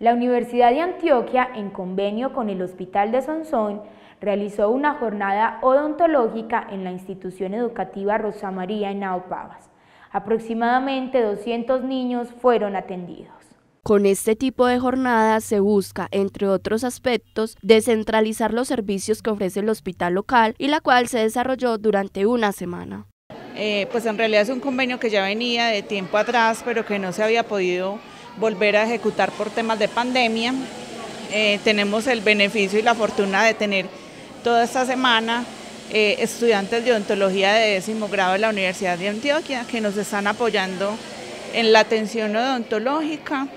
La Universidad de Antioquia, en convenio con el Hospital de Sonsón, realizó una jornada odontológica en la institución educativa Rosa María en Naopavas. Aproximadamente 200 niños fueron atendidos. Con este tipo de jornadas se busca, entre otros aspectos, descentralizar los servicios que ofrece el hospital local y la cual se desarrolló durante una semana. Eh, pues en realidad es un convenio que ya venía de tiempo atrás, pero que no se había podido volver a ejecutar por temas de pandemia. Eh, tenemos el beneficio y la fortuna de tener toda esta semana eh, estudiantes de odontología de décimo grado de la Universidad de Antioquia que nos están apoyando en la atención odontológica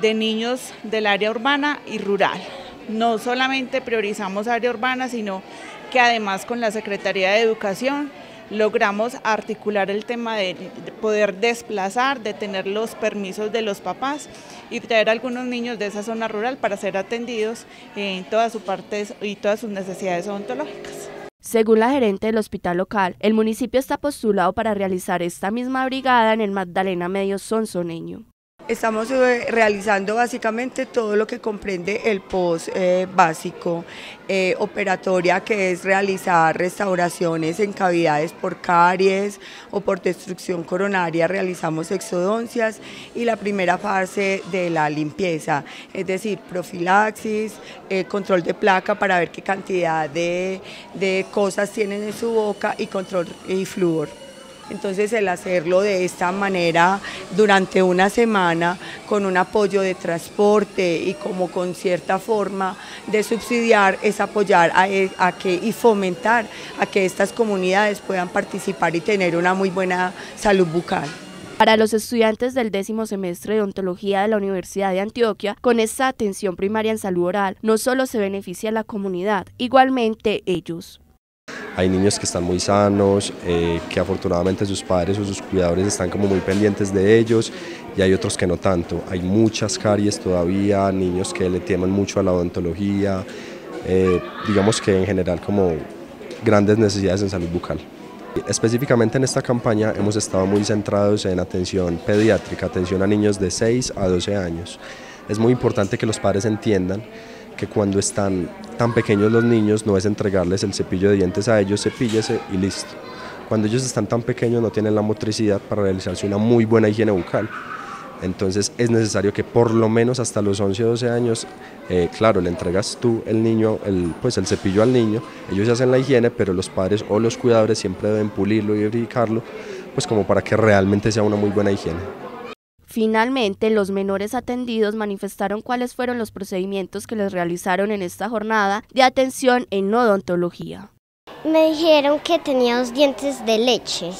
de niños del área urbana y rural. No solamente priorizamos área urbana, sino que además con la Secretaría de Educación logramos articular el tema de poder desplazar, de tener los permisos de los papás y traer a algunos niños de esa zona rural para ser atendidos en todas sus partes y todas sus necesidades odontológicas. Según la gerente del hospital local, el municipio está postulado para realizar esta misma brigada en el Magdalena Medio Sonsoneño. Estamos eh, realizando básicamente todo lo que comprende el post eh, básico, eh, operatoria que es realizar restauraciones en cavidades por caries o por destrucción coronaria, realizamos exodoncias y la primera fase de la limpieza, es decir, profilaxis, control de placa para ver qué cantidad de, de cosas tienen en su boca y control y flúor. Entonces el hacerlo de esta manera durante una semana con un apoyo de transporte y como con cierta forma de subsidiar es apoyar a, e, que y fomentar a que estas comunidades puedan participar y tener una muy buena salud bucal. Para los estudiantes del décimo semestre de odontología de la Universidad de Antioquia, con esta atención primaria en salud oral, no solo se beneficia la comunidad, igualmente ellos. Hay niños que están muy sanos, eh, que afortunadamente sus padres o sus cuidadores están como muy pendientes de ellos y hay otros que no tanto. Hay muchas caries todavía, niños que le temen mucho a la odontología, eh, digamos que en general como grandes necesidades en salud bucal. Específicamente en esta campaña hemos estado muy centrados en atención pediátrica, atención a niños de 6 a 12 años. Es muy importante que los padres entiendan que cuando están tan pequeños los niños no es entregarles el cepillo de dientes a ellos, cepíllese y listo. Cuando ellos están tan pequeños no tienen la motricidad para realizarse una muy buena higiene bucal. Entonces es necesario que por lo menos hasta los 11 o 12 años, eh, claro, le entregas tú el niño, el, pues el cepillo al niño, ellos hacen la higiene, pero los padres o los cuidadores siempre deben pulirlo y verificarlo, pues como para que realmente sea una muy buena higiene. Finalmente, los menores atendidos manifestaron cuáles fueron los procedimientos que les realizaron en esta jornada de atención en odontología. Me dijeron que tenía dos dientes de leche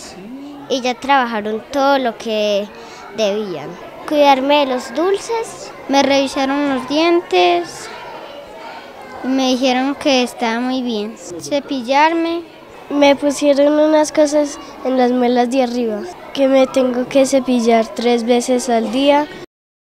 y ya trabajaron todo lo que debían. Cuidarme de los dulces. Me revisaron los dientes y me dijeron que estaba muy bien. Cepillarme. Me pusieron unas cosas en las muelas de arriba que me tengo que cepillar tres veces al día